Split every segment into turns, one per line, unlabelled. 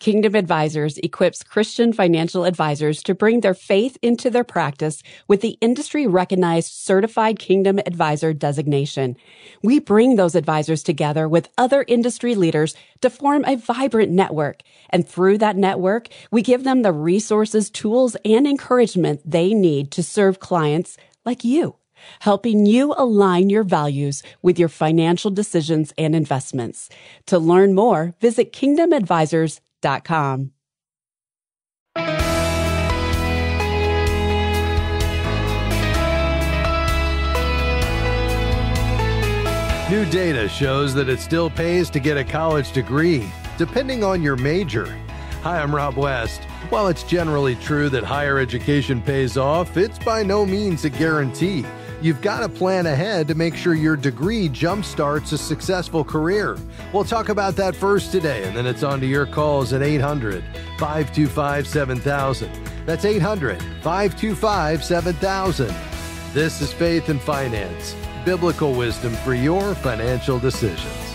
Kingdom Advisors equips Christian financial advisors to bring their faith into their practice with the industry recognized certified Kingdom Advisor designation. We bring those advisors together with other industry leaders to form a vibrant network. And through that network, we give them the resources, tools, and encouragement they need to serve clients like you helping you align your values with your financial decisions and investments. To learn more, visit kingdomadvisors.com com.
New data shows that it still pays to get a college degree, depending on your major. Hi, I'm Rob West. While it's generally true that higher education pays off, it's by no means a guarantee. You've got to plan ahead to make sure your degree jumpstarts a successful career. We'll talk about that first today, and then it's on to your calls at 800 525 7000. That's 800 525 7000. This is Faith and Finance, biblical wisdom for your financial decisions.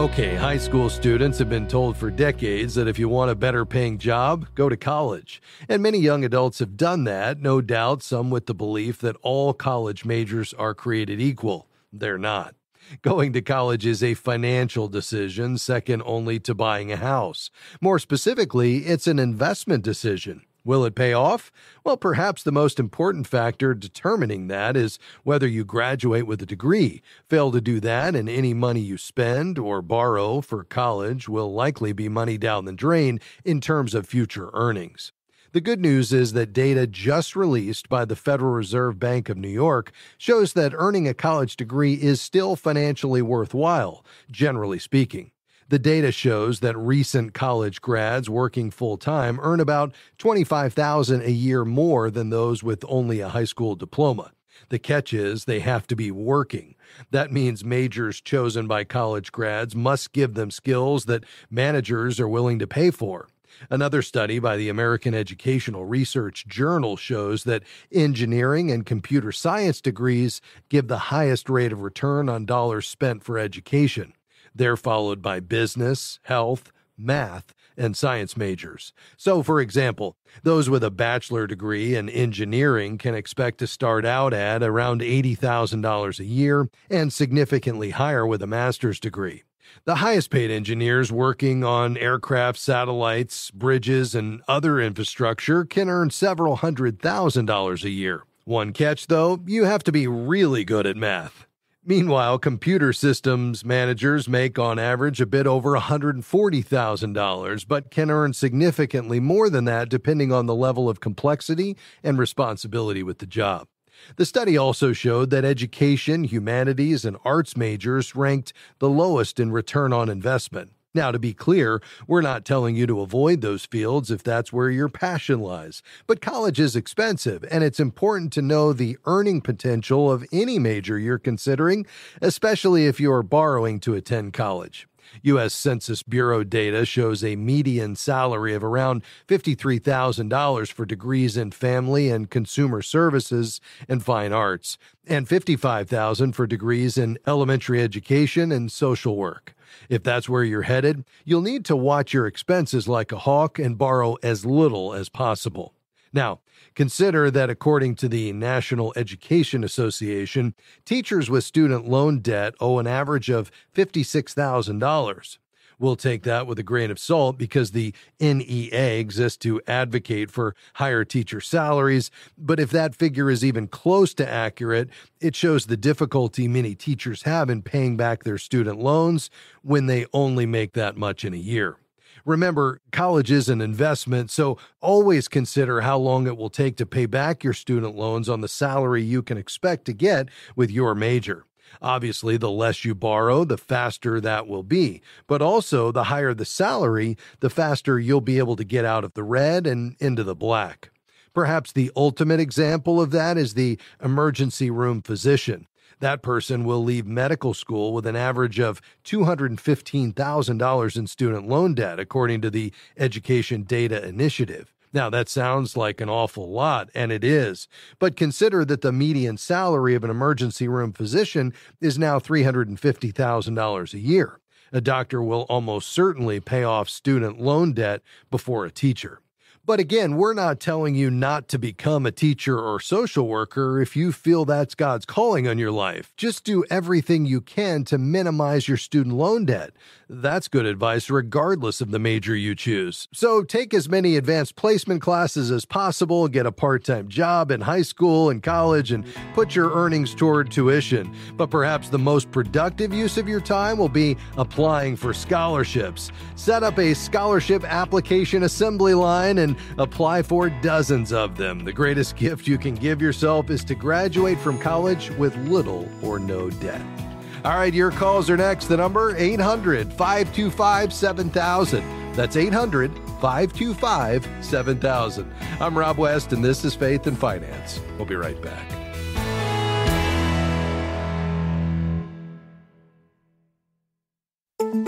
Okay, high school students have been told for decades that if you want a better paying job, go to college. And many young adults have done that, no doubt, some with the belief that all college majors are created equal. They're not. Going to college is a financial decision, second only to buying a house. More specifically, it's an investment decision. Will it pay off? Well, perhaps the most important factor determining that is whether you graduate with a degree. Fail to do that, and any money you spend or borrow for college will likely be money down the drain in terms of future earnings. The good news is that data just released by the Federal Reserve Bank of New York shows that earning a college degree is still financially worthwhile, generally speaking. The data shows that recent college grads working full time earn about 25,000 a year more than those with only a high school diploma. The catch is they have to be working. That means majors chosen by college grads must give them skills that managers are willing to pay for. Another study by the American Educational Research Journal shows that engineering and computer science degrees give the highest rate of return on dollars spent for education. They're followed by business, health, math, and science majors. So, for example, those with a bachelor degree in engineering can expect to start out at around $80,000 a year and significantly higher with a master's degree. The highest paid engineers working on aircraft, satellites, bridges, and other infrastructure can earn several hundred thousand dollars a year. One catch, though, you have to be really good at math. Meanwhile, computer systems managers make on average a bit over $140,000, but can earn significantly more than that depending on the level of complexity and responsibility with the job. The study also showed that education, humanities, and arts majors ranked the lowest in return on investment. Now, to be clear, we're not telling you to avoid those fields if that's where your passion lies. But college is expensive, and it's important to know the earning potential of any major you're considering, especially if you're borrowing to attend college. U.S. Census Bureau data shows a median salary of around $53,000 for degrees in family and consumer services and fine arts, and $55,000 for degrees in elementary education and social work. If that's where you're headed, you'll need to watch your expenses like a hawk and borrow as little as possible. Now, consider that according to the National Education Association, teachers with student loan debt owe an average of $56,000. We'll take that with a grain of salt because the NEA exists to advocate for higher teacher salaries. But if that figure is even close to accurate, it shows the difficulty many teachers have in paying back their student loans when they only make that much in a year. Remember, college is an investment, so always consider how long it will take to pay back your student loans on the salary you can expect to get with your major. Obviously, the less you borrow, the faster that will be. But also, the higher the salary, the faster you'll be able to get out of the red and into the black. Perhaps the ultimate example of that is the emergency room physician. That person will leave medical school with an average of $215,000 in student loan debt, according to the Education Data Initiative. Now, that sounds like an awful lot, and it is, but consider that the median salary of an emergency room physician is now $350,000 a year. A doctor will almost certainly pay off student loan debt before a teacher. But again, we're not telling you not to become a teacher or social worker if you feel that's God's calling on your life. Just do everything you can to minimize your student loan debt. That's good advice regardless of the major you choose. So take as many advanced placement classes as possible, get a part time job in high school and college, and put your earnings toward tuition. But perhaps the most productive use of your time will be applying for scholarships. Set up a scholarship application assembly line and apply for dozens of them. The greatest gift you can give yourself is to graduate from college with little or no debt. All right, your calls are next. The number 800 525 7000. That's 800 525 7000. I'm Rob West, and this is Faith and Finance. We'll be right back.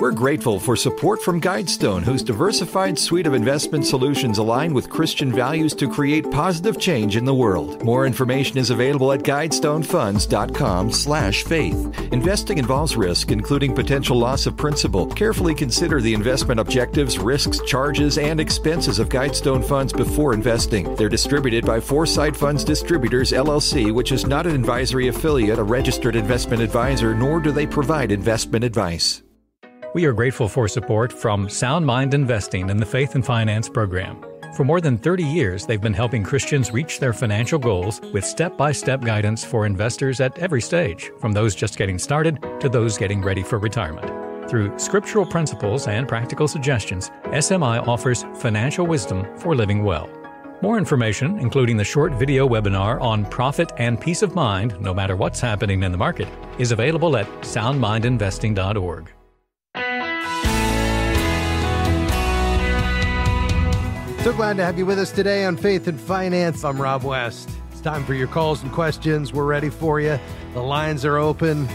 We're grateful for support from Guidestone, whose diversified suite of investment solutions align with Christian values to create positive change in the world. More information is available at guidestonefunds.com/faith. Investing involves risk, including potential loss of principal. Carefully consider the investment objectives, risks, charges, and expenses of Guidestone funds before investing. They're distributed by Foreside Funds Distributors LLC, which is not an advisory affiliate, a registered investment advisor, nor do they provide investment advice.
We are grateful for support from Sound Mind Investing in the Faith and Finance program. For more than 30 years, they've been helping Christians reach their financial goals with step by step guidance for investors at every stage, from those just getting started to those getting ready for retirement. Through scriptural principles and practical suggestions, SMI offers financial wisdom for living well. More information, including the short video webinar on profit and peace of mind, no matter what's happening in the market, is available at soundmindinvesting.org.
So glad to have you with us today on Faith and Finance. I'm Rob West. It's time for your calls and questions. We're ready for you. The lines are open.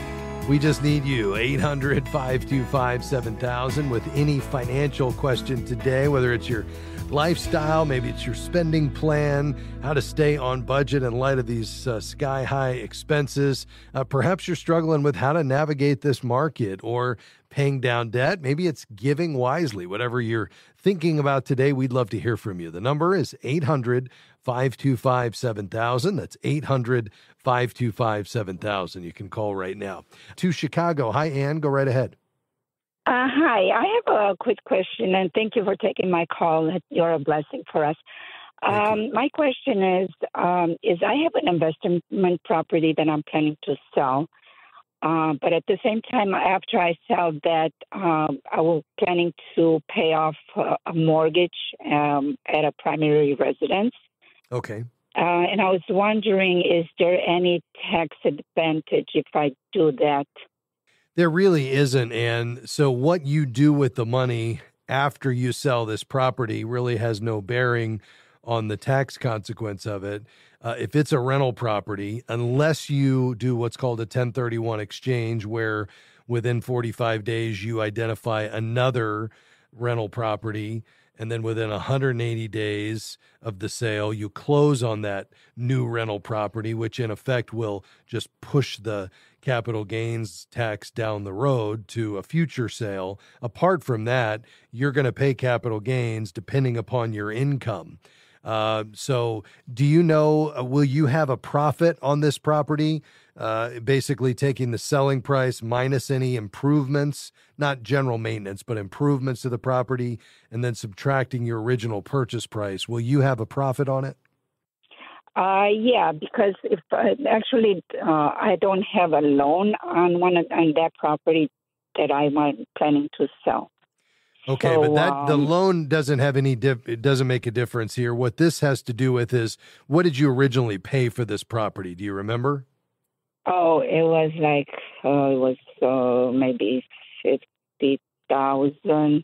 We just need you. 800 525 7000 with any financial question today, whether it's your lifestyle, maybe it's your spending plan, how to stay on budget in light of these uh, sky high expenses. Uh, perhaps you're struggling with how to navigate this market or paying down debt. Maybe it's giving wisely. Whatever you're thinking about today, we'd love to hear from you. The number is 800 525 7000. That's 800 525 7000. You can call right now. To Chicago. Hi, Ann. Go right ahead.
Uh, hi, I have a quick question, and thank you for taking my call. You're a blessing for us. Um, my question is: um, Is I have an investment property that I'm planning to sell, uh, but at the same time, after I sell that, um, I was planning to pay off uh, a mortgage um, at a primary residence.
Okay.
Uh, and I was wondering, is there any tax advantage if I do that?
There really isn't. And so, what you do with the money after you sell this property really has no bearing on the tax consequence of it uh, if it's a rental property, unless you do what's called a 1031 exchange, where within 45 days you identify another rental property. And then within 180 days of the sale, you close on that new rental property, which in effect will just push the capital gains tax down the road to a future sale. Apart from that, you're going to pay capital gains depending upon your income. Uh, so, do you know, uh, will you have a profit on this property? Uh, basically, taking the selling price minus any improvements, not general maintenance, but improvements to the property, and then subtracting your original purchase price. Will you have a profit on it?
Uh, yeah, because if uh, actually uh, I don't have a loan on one of, on that property that I'm planning to sell.
Okay, so, but that um, the loan doesn't have any dip, it doesn't make a difference here. What this has to do with is what did you originally pay for this property? Do you remember?
Oh, it was like uh, it was uh, maybe fifty thousand.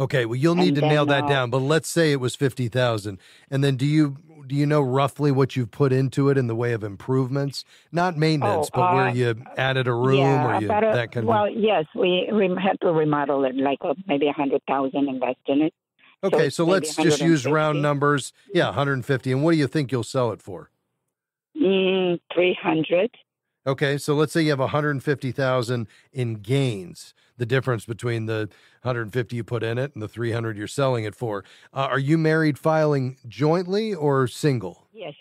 Okay, well you'll need and to nail that uh, down, but let's say it was fifty thousand, and then do you do you know roughly what you've put into it in the way of improvements? Not maintenance, oh, but uh, where you added a room
yeah,
or you,
a,
that kind
well,
of.
Well, yes, we, we had to remodel it, like uh, maybe a hundred thousand invest in it.
Okay, so, so let's just use round numbers. Yeah, 150. And what do you think you'll sell it for?
Mm, 300.
Okay, so let's say you have 150,000 in gains. The difference between the 150 you put in it and the 300 you're selling it for. Uh, are you married filing jointly or single?
Yes.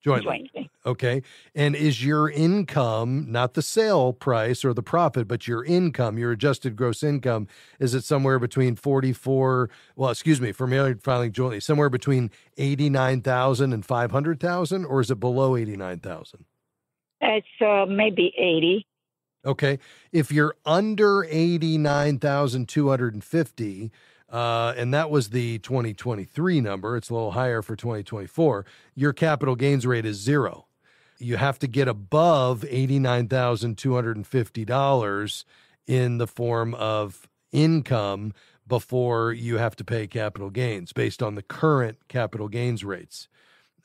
Jointly. jointly. Okay. And is your income, not the sale price or the profit, but your income, your adjusted gross income, is it somewhere between 44, well, excuse me, for married filing jointly, somewhere between 89,000 and 500,000 or is it below 89,000?
It's uh, maybe 80.
Okay. If you're under 89,250, uh, and that was the 2023 number. It's a little higher for 2024. Your capital gains rate is zero. You have to get above $89,250 in the form of income before you have to pay capital gains based on the current capital gains rates.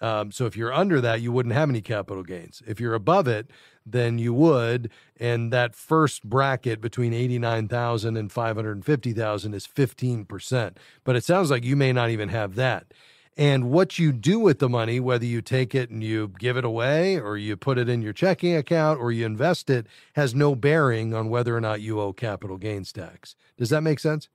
Um, so if you're under that, you wouldn't have any capital gains. If you're above it, then you would. And that first bracket between 89,000 and 550,000 is 15%. But it sounds like you may not even have that. And what you do with the money, whether you take it and you give it away or you put it in your checking account or you invest it, has no bearing on whether or not you owe capital gains tax. Does that make sense?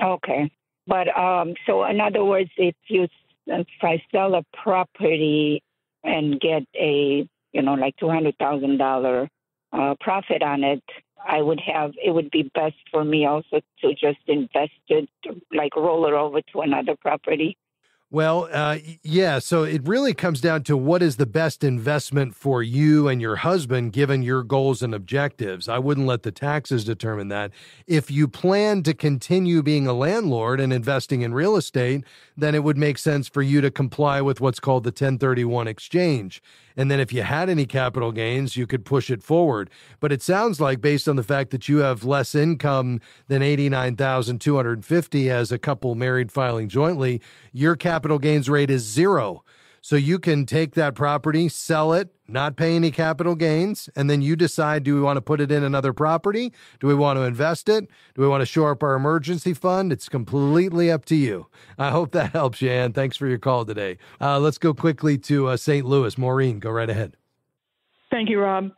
Okay. But um, so, in other words, if you if I sell a property and get a you know like two hundred thousand dollar uh, profit on it, I would have it would be best for me also to just invest it, like roll it over to another property.
Well, uh, yeah. So it really comes down to what is the best investment for you and your husband, given your goals and objectives. I wouldn't let the taxes determine that. If you plan to continue being a landlord and investing in real estate, then it would make sense for you to comply with what's called the 1031 exchange. And then if you had any capital gains, you could push it forward. But it sounds like based on the fact that you have less income than 89,250 as a couple married filing jointly, your capital gains rate is zero. So you can take that property, sell it, not pay any capital gains, and then you decide do we want to put it in another property? Do we want to invest it? Do we want to shore up our emergency fund? It's completely up to you. I hope that helps you, Ann. Thanks for your call today. Uh, let's go quickly to uh, St. Louis. Maureen, go right ahead.
Thank you, Rob.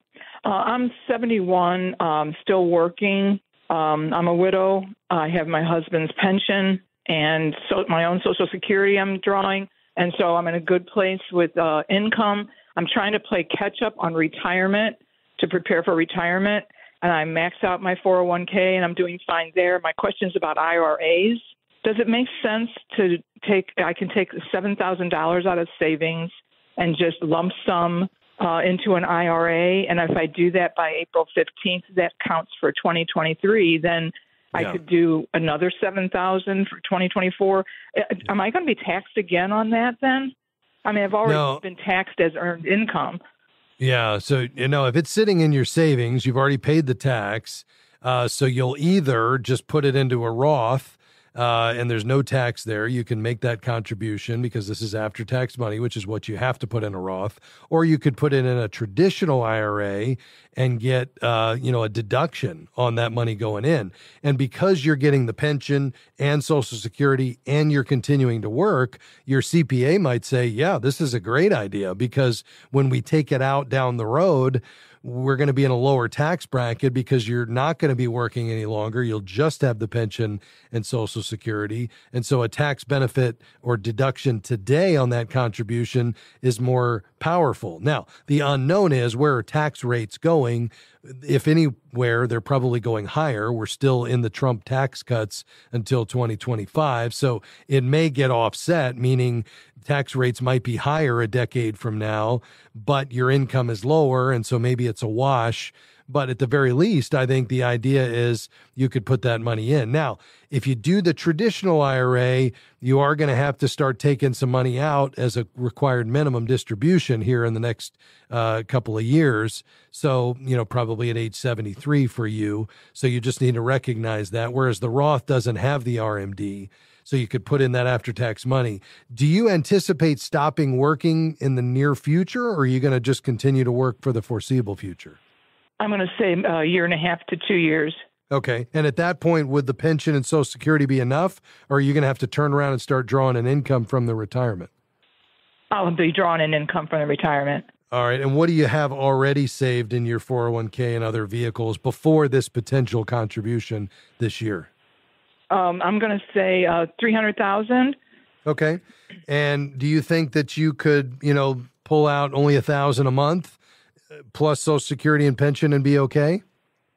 Uh, I'm 71, um, still working. Um, I'm a widow. I have my husband's pension and so my own Social Security I'm drawing. And so I'm in a good place with uh, income. I'm trying to play catch up on retirement to prepare for retirement. And I max out my 401k and I'm doing fine there. My question is about IRAs. Does it make sense to take, I can take $7,000 out of savings and just lump sum uh, into an IRA? And if I do that by April 15th, that counts for 2023, then I could do another seven thousand for 2024. Uh, am I going to be taxed again on that then? I mean, I've already no. been taxed as earned income.
Yeah, so you know, if it's sitting in your savings, you've already paid the tax. Uh, so you'll either just put it into a Roth uh, and there's no tax there. You can make that contribution because this is after tax money, which is what you have to put in a Roth, or you could put it in a traditional IRA and get uh, you know a deduction on that money going in. And because you're getting the pension and Social Security and you're continuing to work, your CPA might say, "Yeah, this is a great idea because when we take it out down the road." we're going to be in a lower tax bracket because you're not going to be working any longer. You'll just have the pension and Social Security. And so a tax benefit or deduction today on that contribution is more powerful. Now, the unknown is where tax rates going? If anywhere, they're probably going higher. We're still in the Trump tax cuts until 2025. So it may get offset, meaning tax rates might be higher a decade from now, but your income is lower. And so maybe it's a wash. But at the very least, I think the idea is you could put that money in. Now, if you do the traditional IRA, you are going to have to start taking some money out as a required minimum distribution here in the next uh, couple of years. So, you know, probably at age 73 for you. So you just need to recognize that. Whereas the Roth doesn't have the RMD so you could put in that after tax money. Do you anticipate stopping working in the near future, or are you going to just continue to work for the foreseeable future?
I'm going to say a year and a half to two years.
Okay. And at that point, would the pension and Social Security be enough, or are you going to have to turn around and start drawing an income from the retirement?
I'll be drawing an income from the retirement.
All right. And what do you have already saved in your 401k and other vehicles before this potential contribution this year?
Um, I'm going to say uh, 300,000.
Okay. And do you think that you could, you know, pull out only a thousand a month uh, plus Social Security and pension and be okay?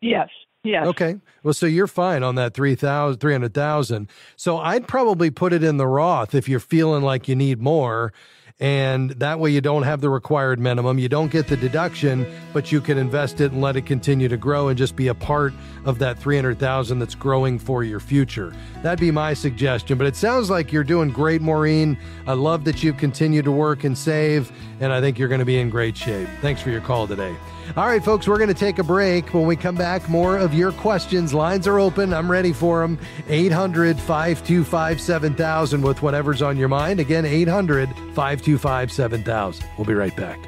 Yes. Yes.
Okay. Well, so you're fine on that 3,000, 300,000. So I'd probably put it in the Roth if you're feeling like you need more and that way you don't have the required minimum. You don't get the deduction, but you can invest it and let it continue to grow and just be a part of that 300,000 that's growing for your future. That'd be my suggestion, but it sounds like you're doing great, Maureen. I love that you've continued to work and save, and I think you're going to be in great shape. Thanks for your call today. All right, folks, we're going to take a break. When we come back, more of your questions. Lines are open. I'm ready for them. 800 525 7000 with whatever's on your mind. Again, 800 525 7000. We'll be right back.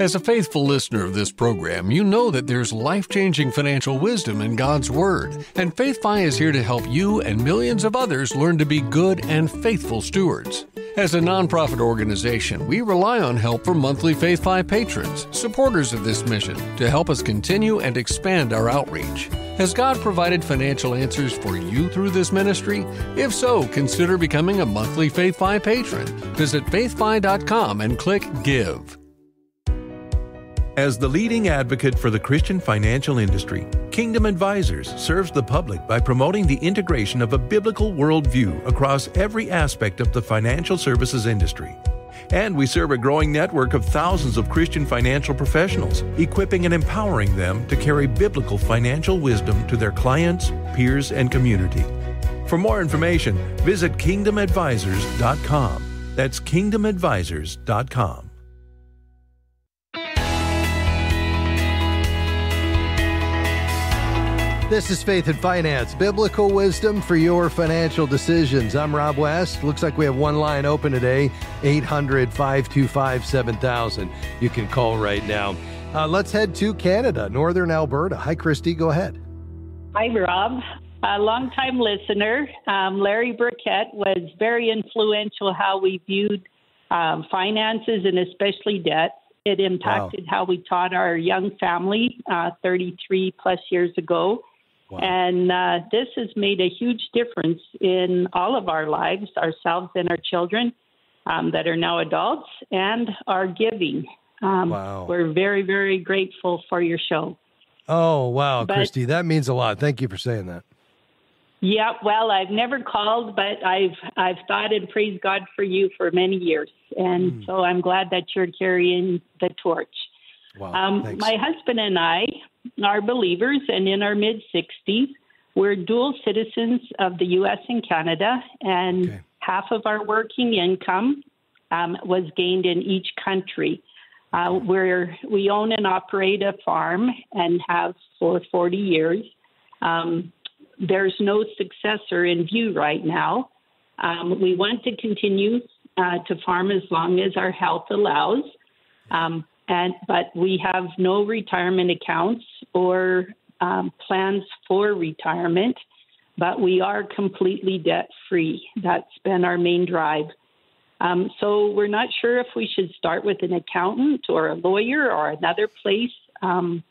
As a faithful listener of this program, you know that there's life changing financial wisdom in God's Word, and FaithFi is here to help you and millions of others learn to be good and faithful stewards. As a nonprofit organization, we rely on help from monthly FaithFi patrons, supporters of this mission, to help us continue and expand our outreach. Has God provided financial answers for you through this ministry? If so, consider becoming a monthly FaithFi patron. Visit faithfi.com and click Give.
As the leading advocate for the Christian financial industry, Kingdom Advisors serves the public by promoting the integration of a biblical worldview across every aspect of the financial services industry. And we serve a growing network of thousands of Christian financial professionals, equipping and empowering them to carry biblical financial wisdom to their clients, peers, and community. For more information, visit kingdomadvisors.com. That's kingdomadvisors.com.
This is Faith and Finance, biblical wisdom for your financial decisions. I'm Rob West. Looks like we have one line open today 800 525 7000. You can call right now. Uh, let's head to Canada, Northern Alberta. Hi, Christy. Go ahead.
Hi, Rob. A longtime listener. Um, Larry Burkett was very influential how we viewed um, finances and especially debt. It impacted wow. how we taught our young family uh, 33 plus years ago. Wow. And uh, this has made a huge difference in all of our lives, ourselves and our children um, that are now adults, and our giving. Um, wow. We're very, very grateful for your show.
Oh, wow, but, Christy, that means a lot. Thank you for saying that.
Yeah, well, I've never called, but I've I've thought and praised God for you for many years, and mm. so I'm glad that you're carrying the torch. Wow, um, my husband and I are believers, and in our mid 60s, we're dual citizens of the U.S. and Canada, and okay. half of our working income um, was gained in each country. Uh, where we own and operate a farm and have for 40 years. Um, there's no successor in view right now. Um, we want to continue uh, to farm as long as our health allows. Um, and but we have no retirement accounts or um, plans for retirement, but we are completely debt free. That's been our main drive. Um, so we're not sure if we should start with an accountant or a lawyer or another place. Um,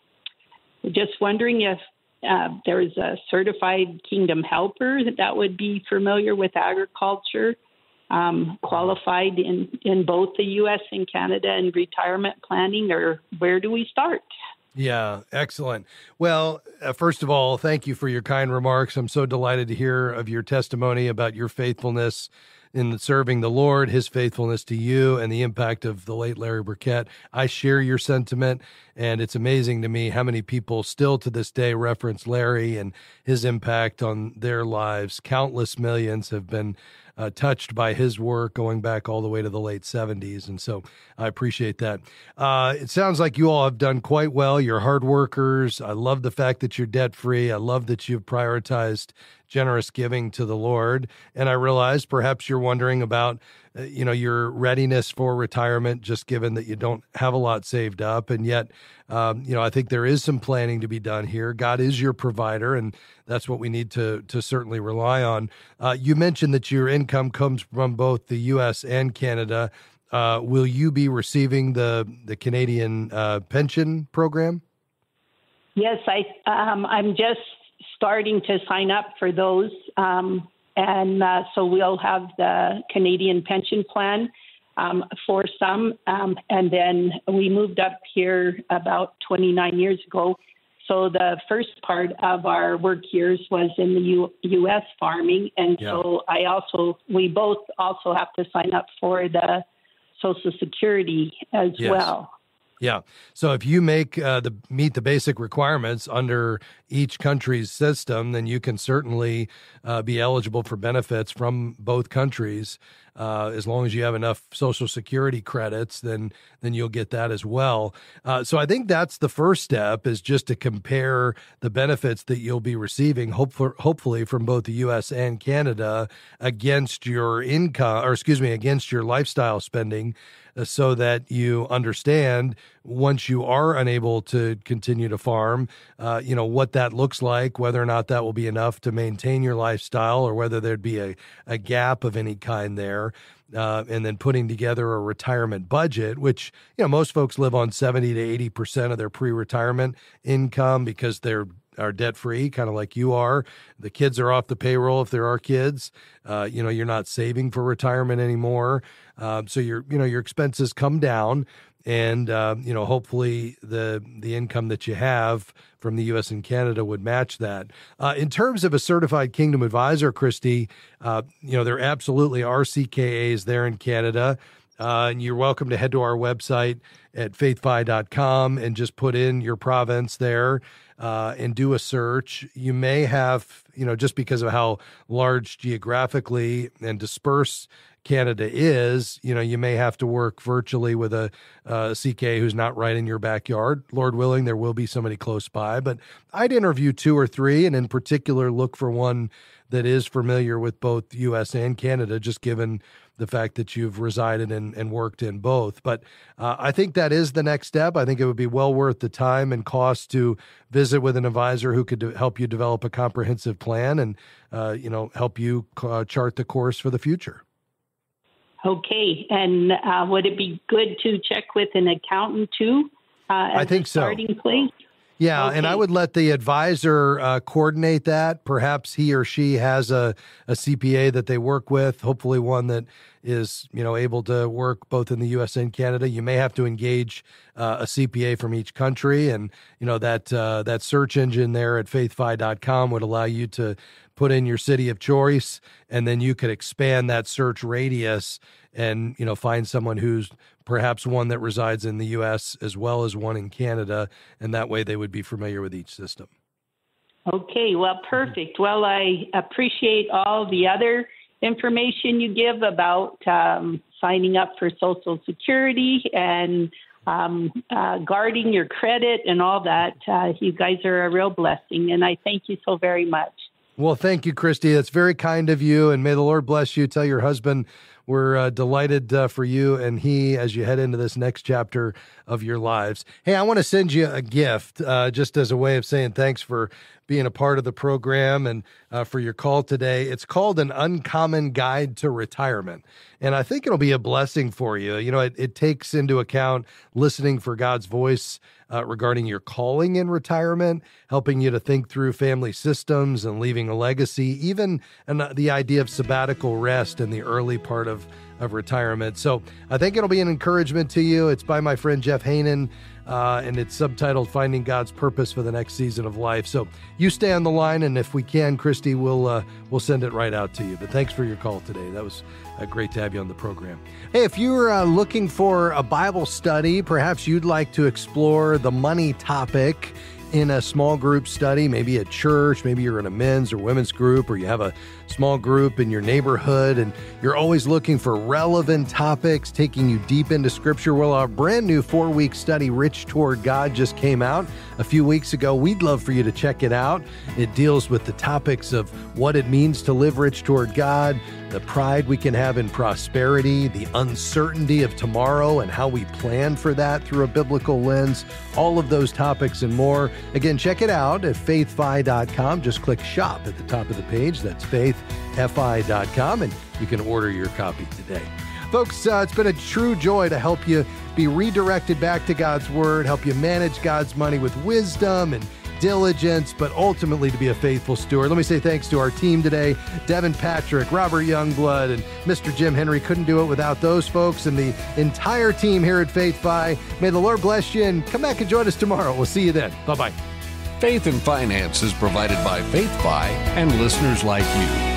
just wondering if uh, there's a certified kingdom helper that would be familiar with agriculture um, qualified in, in both the U.S. and Canada and retirement planning, or where do we start?
Yeah, excellent. Well, uh, first of all, thank you for your kind remarks. I'm so delighted to hear of your testimony about your faithfulness in serving the Lord, his faithfulness to you, and the impact of the late Larry Burkett. I share your sentiment, and it's amazing to me how many people still to this day reference Larry and his impact on their lives. Countless millions have been uh, touched by his work going back all the way to the late 70s. And so I appreciate that. Uh, it sounds like you all have done quite well. You're hard workers. I love the fact that you're debt free. I love that you've prioritized generous giving to the Lord. And I realize perhaps you're wondering about uh, you know your readiness for retirement, just given that you don't have a lot saved up, and yet um, you know I think there is some planning to be done here. God is your provider, and that's what we need to to certainly rely on. Uh, you mentioned that your income comes from both the U.S. and Canada. Uh, will you be receiving the the Canadian uh, pension program?
Yes, I um, I'm just starting to sign up for those. Um, and uh, so we'll have the Canadian pension plan um, for some. Um, and then we moved up here about 29 years ago. So the first part of our work years was in the U- U.S. farming, and yeah. so I also we both also have to sign up for the Social Security as yes. well.
Yeah. So if you make uh, the meet the basic requirements under each country's system, then you can certainly uh, be eligible for benefits from both countries. Uh, as long as you have enough Social Security credits, then then you'll get that as well. Uh, so I think that's the first step is just to compare the benefits that you'll be receiving, hopefully, hopefully from both the U.S. and Canada, against your income, or excuse me, against your lifestyle spending. Uh, so that you understand once you are unable to continue to farm, uh, you know, what that looks like, whether or not that will be enough to maintain your lifestyle or whether there'd be a, a gap of any kind there. Uh, and then putting together a retirement budget, which you know most folks live on seventy to eighty percent of their pre-retirement income because they're are debt free, kind of like you are. The kids are off the payroll if there are kids. Uh, you know, you're not saving for retirement anymore, uh, so your you know your expenses come down, and uh, you know hopefully the the income that you have from the U.S. and Canada would match that. Uh, in terms of a certified Kingdom advisor, Christy, uh, you know there absolutely are CKAs there in Canada. Uh, and you're welcome to head to our website at faithfi.com and just put in your province there uh, and do a search. You may have, you know, just because of how large geographically and dispersed Canada is, you know, you may have to work virtually with a, CK who's not right in your backyard. Lord willing, there will be somebody close by, but I'd interview two or three, and in particular, look for one that is familiar with both U.S. and Canada, just given the fact that you've resided and, and worked in both. But uh, I think that is the next step. I think it would be well worth the time and cost to visit with an advisor who could help you develop a comprehensive plan and uh, you know help you uh, chart the course for the future.
Okay, and uh, would it be good to check with an accountant too?
Uh, I think so.
Starting place.
Yeah, okay. and I would let the advisor uh, coordinate that. Perhaps he or she has a, a CPA that they work with, hopefully one that is you know able to work both in the U.S. and Canada. You may have to engage uh, a CPA from each country, and you know that uh, that search engine there at faithfi.com would allow you to put in your city of choice, and then you could expand that search radius and you know find someone who's perhaps one that resides in the US as well as one in Canada and that way they would be familiar with each system.
Okay, well perfect. Well, I appreciate all the other information you give about um, signing up for Social Security and um, uh, guarding your credit and all that. Uh, you guys are a real blessing, and I thank you so very much.
Well, thank you, Christy. That's very kind of you, and may the Lord bless you. Tell your husband we're uh, delighted uh, for you and he as you head into this next chapter of your lives. Hey, I want to send you a gift uh, just as a way of saying thanks for being a part of the program and uh, for your call today. It's called An Uncommon Guide to Retirement. And I think it'll be a blessing for you. You know, it, it takes into account listening for God's voice uh, regarding your calling in retirement, helping you to think through family systems and leaving a legacy, even and uh, the idea of sabbatical rest in the early part of of retirement. So I think it'll be an encouragement to you. It's by my friend Jeff Haanen. Uh, and it's subtitled "Finding God's Purpose for the Next Season of Life." So you stay on the line, and if we can, Christy, we'll uh, we'll send it right out to you. But thanks for your call today. That was uh, great to have you on the program. Hey, if you're uh, looking for a Bible study, perhaps you'd like to explore the money topic in a small group study, maybe at church, maybe you're in a men's or women's group, or you have a small group in your neighborhood, and you're always looking for relevant topics, taking you deep into Scripture. Well, our brand new four week study, Rich Toward God, just came out a few weeks ago. We'd love for you to check it out. It deals with the topics of what it means to live rich toward God, the pride we can have in prosperity, the uncertainty of tomorrow, and how we plan for that through a biblical lens. All of those topics and more. Again, check it out at faithfi.com. Just click shop at the top of the page. That's faithfi.com, and you can order your copy today. Folks, uh, it's been a true joy to help you be redirected back to God's Word, help you manage God's money with wisdom and diligence, but ultimately to be a faithful steward. Let me say thanks to our team today Devin Patrick, Robert Youngblood, and Mr. Jim Henry. Couldn't do it without those folks and the entire team here at Faith Fi. May the Lord bless you and come back and join us tomorrow. We'll see you then. Bye bye.
Faith and Finance is provided by Faith Fi and listeners like you.